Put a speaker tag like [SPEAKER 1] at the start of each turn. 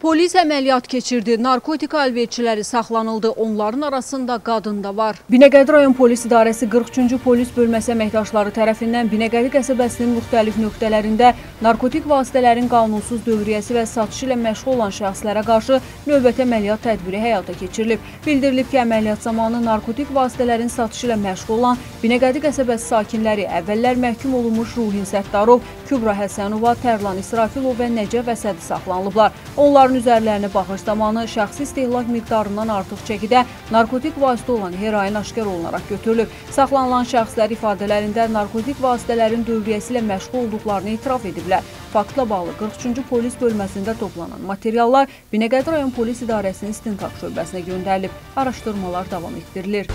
[SPEAKER 1] Polis əməliyyat keçirdi. Narkotik alverçiləri saxlanıldı. Onların arasında qadın da var. Binəqədi rayon polis idarəsi 43-cü polis bölməsi əməkdaşları tərəfindən Binəqədi qəsəbəsinin müxtəlif nöqtələrində narkotik vasitələrin qanunsuz dövriyyəsi və satışı ilə məşğul olan şəxslərə qarşı növbəti əməliyyat tədbiri həyata keçirilib. Bildirilib ki, əməliyyat zamanı narkotik vasitələrin satışı ilə məşğul olan Binəqədi qəsəbəsi sakinləri əvvəllər məhkum olunmuş Ruhin Səttarov, Kübra Həsənova, Tərlan İsrafilov və Nəcəf Əsədi saxlanılıblar. Onların üzərlərinə baxış zamanı şəxsi istehlak miqdarından artıq çəkidə narkotik vasitə olan heroin aşkar olunaraq götürülüb. Saxlanılan şəxslər ifadələrində narkotik vasitələrin dövriyyəsi ilə məşğul olduqlarını etiraf ediblər. Faktla bağlı 43-cü polis bölməsində toplanan materiallar Binəqədi rayon polis idarəsinin istintaq şöbəsinə göndərilib. Araşdırmalar davam etdirilir.